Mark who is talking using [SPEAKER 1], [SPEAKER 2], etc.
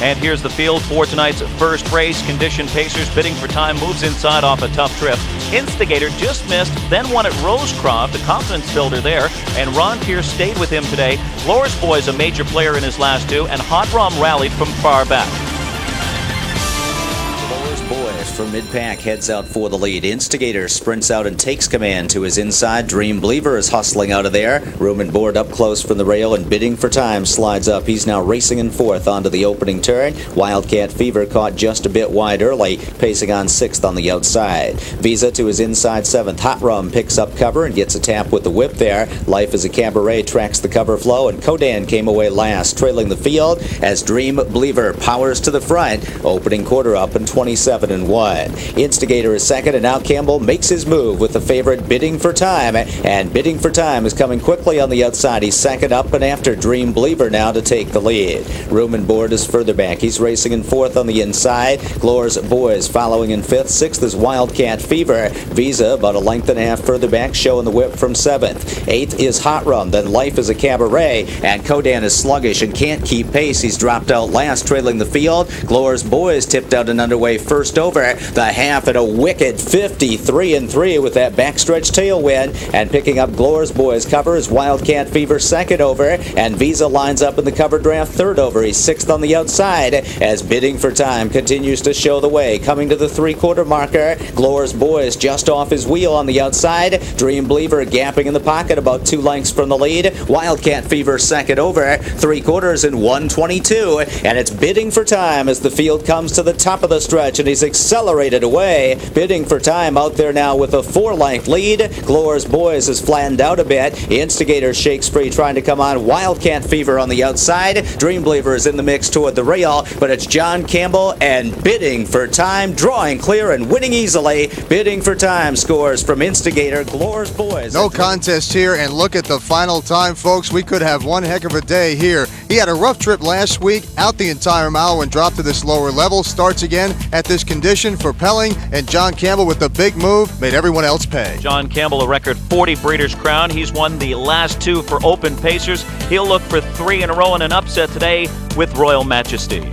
[SPEAKER 1] And here's the field for tonight's first race. Condition Pacers bidding for time moves inside off a tough trip. Instigator just missed, then won at Rosecroft, the confidence builder there. And Ron Pierce stayed with him today. Loris Boy is a major player in his last two, and Hot Rum rallied from far back.
[SPEAKER 2] Boys from mid-pack heads out for the lead. Instigator sprints out and takes command to his inside. Dream Believer is hustling out of there. Room and board up close from the rail and bidding for time slides up. He's now racing in fourth onto the opening turn. Wildcat Fever caught just a bit wide early, pacing on sixth on the outside. Visa to his inside seventh. Hot Rum picks up cover and gets a tap with the whip there. Life is a Cabaret tracks the cover flow and Kodan came away last, trailing the field as Dream Believer powers to the front. Opening quarter up in 27 and 1. Instigator is second, and now Campbell makes his move with the favorite bidding for time. And bidding for time is coming quickly on the outside. He's second up and after Dream Believer now to take the lead. Room and board is further back. He's racing in fourth on the inside. Glorious Boys following in fifth. Sixth is Wildcat Fever. Visa about a length and a half further back, showing the whip from seventh. Eighth is Hot Rum. Then Life is a Cabaret. And Kodan is sluggish and can't keep pace. He's dropped out last, trailing the field. Glorious Boys tipped out and underway first first over the half at a wicked 53 and 3 with that backstretch tailwind. And picking up Glorious Boys cover is Wildcat Fever second over. And Visa lines up in the cover draft third over. He's sixth on the outside as bidding for time continues to show the way. Coming to the three quarter marker, Glorious Boys just off his wheel on the outside. Dream Believer gapping in the pocket about two lengths from the lead. Wildcat Fever second over. Three quarters in 122. And it's bidding for time as the field comes to the top of the stretch. And he's He's accelerated away, bidding for time out there now with a four-length lead. Glorious Boys is flattened out a bit. Instigator shakes free, trying to come on. Wildcat Fever on the outside. Dream Believer is in the mix toward the rail, but it's John Campbell and bidding for time, drawing clear and winning easily. Bidding for time scores from Instigator. Glorious Boys.
[SPEAKER 3] No contest here, and look at the final time, folks. We could have one heck of a day here. He had a rough trip last week, out the entire mile and dropped to this lower level. Starts again at this condition for Pelling, and John Campbell with the big move made everyone else pay.
[SPEAKER 1] John Campbell, a record 40 Breeders' Crown. He's won the last two for Open Pacers. He'll look for three in a row in an upset today with Royal Majesty.